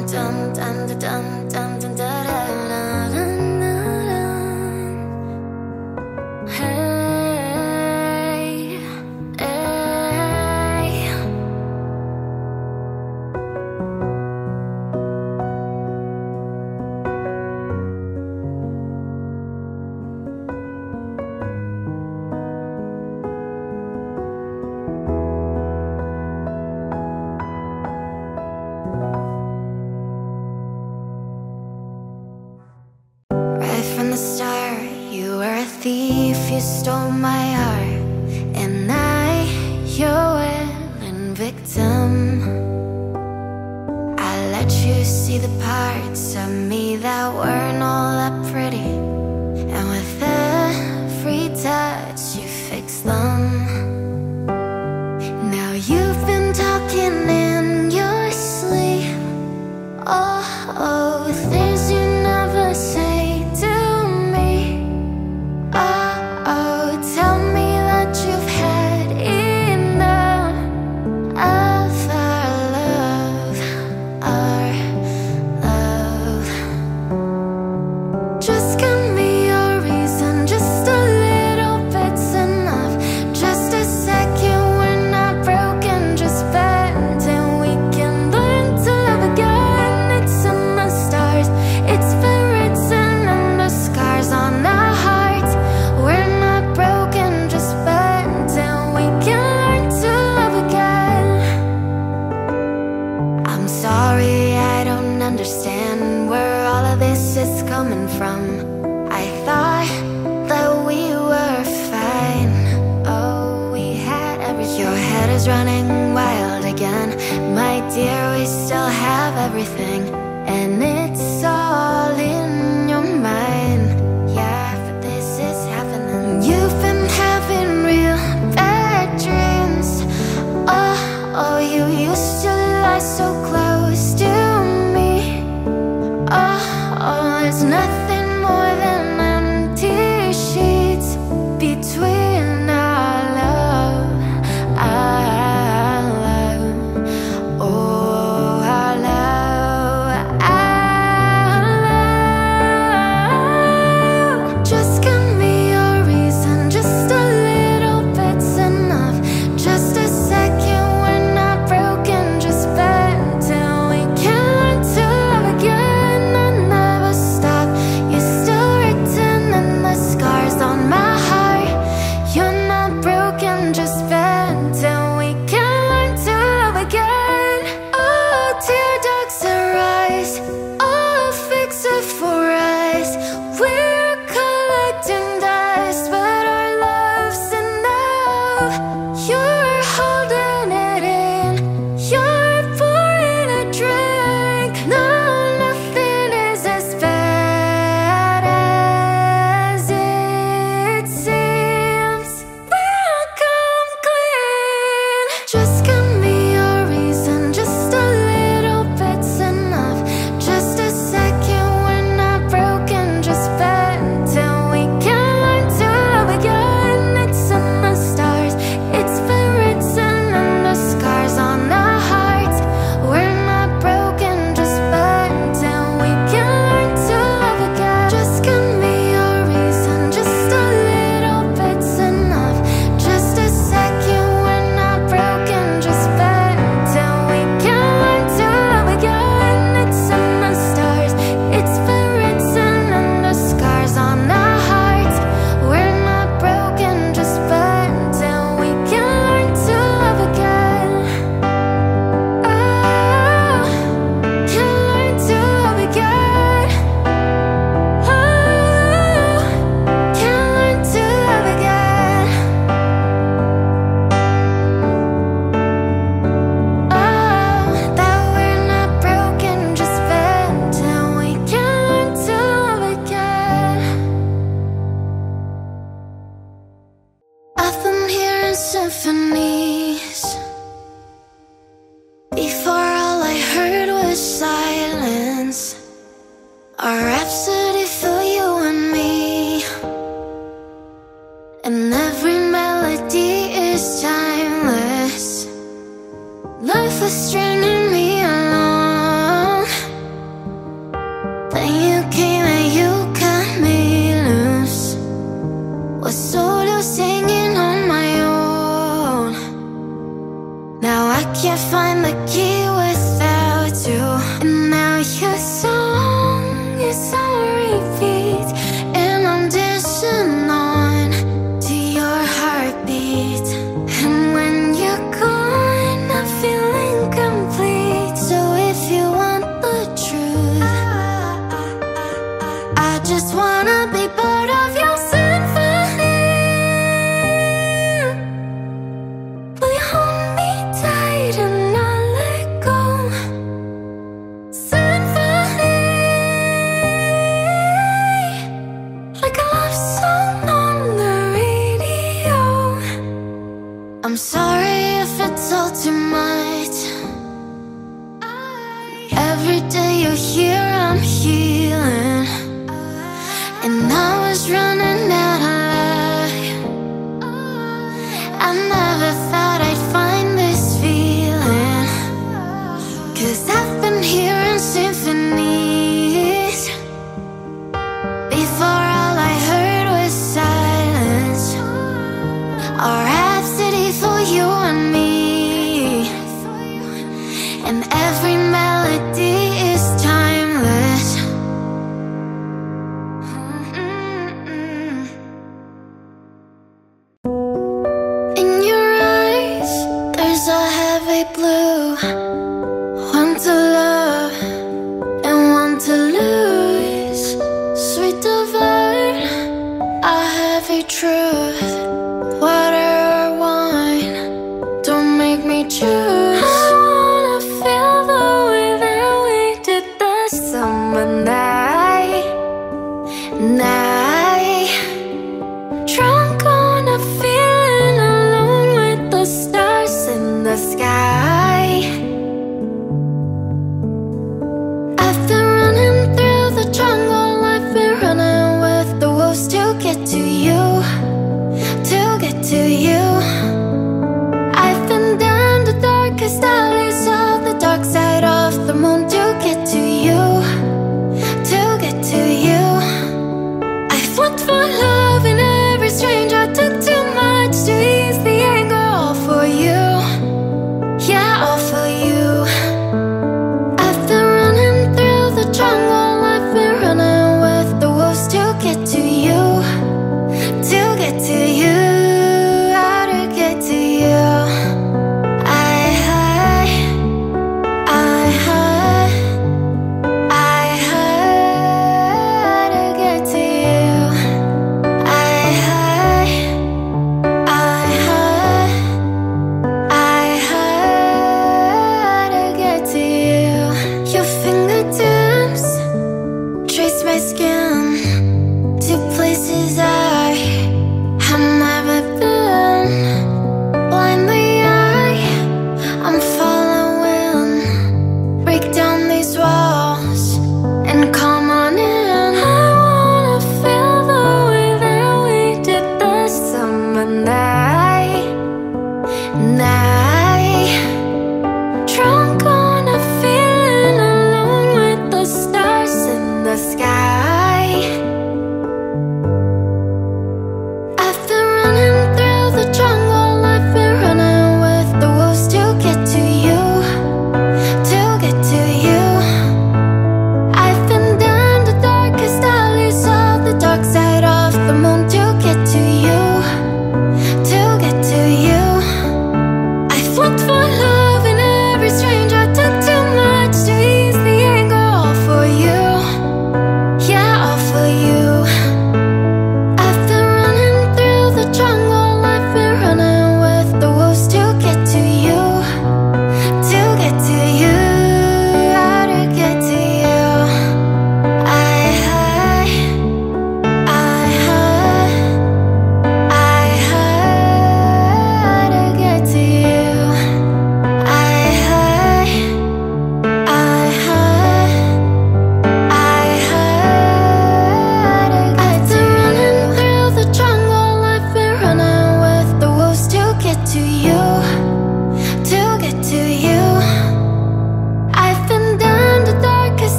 heavy blue.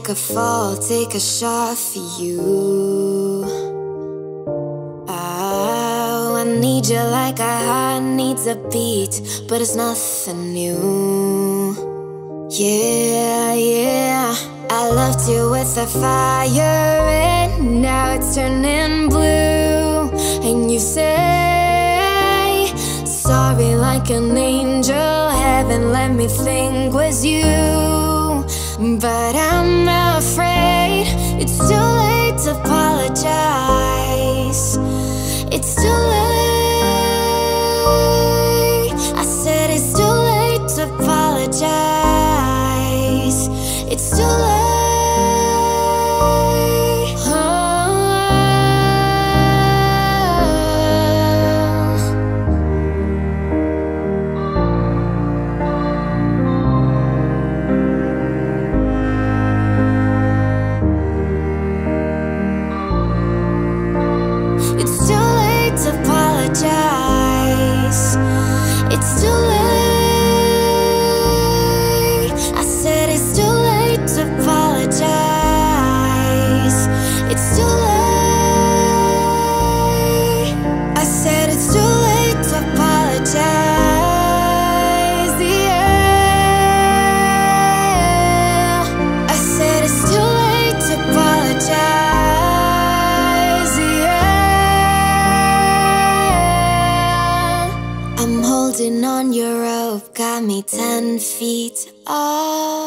take a fall, take a shot for you. Oh, I need you like a heart needs a beat, but it's nothing new. Yeah, yeah. I loved you with a fire, and now it's turning blue. And you say, Sorry, like an angel, heaven let me think was you. But I'm afraid it's too late to apologize. It's too late. ten feet off.